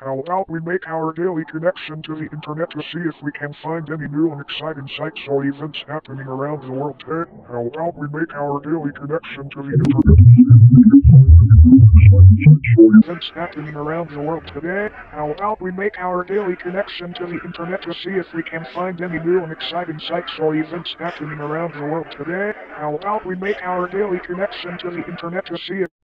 How about we make our daily connection to the internet to see if we can find any new and exciting sites or events happening around the world today? How about we make our daily connection to the internet to see if we can find any new and exciting sites or events happening around the world today? How about we make our daily connection to the internet to see if we can find any new and exciting sites or events happening around the world today? How about we make our daily connection to the internet to see if